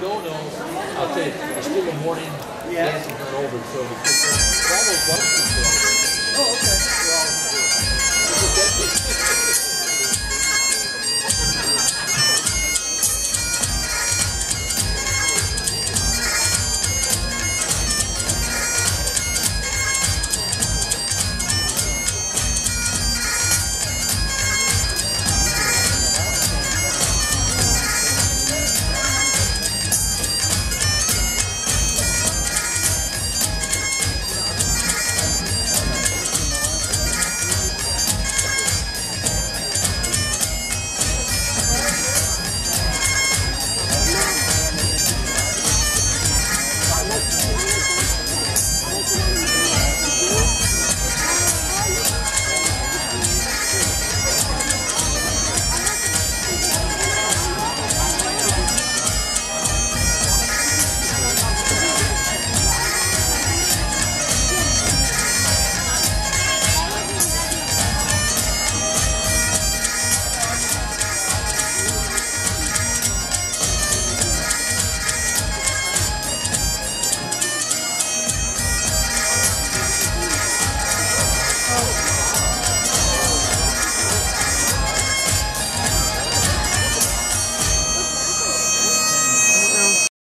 I'll tell you, it's still a morning, Yeah. over, so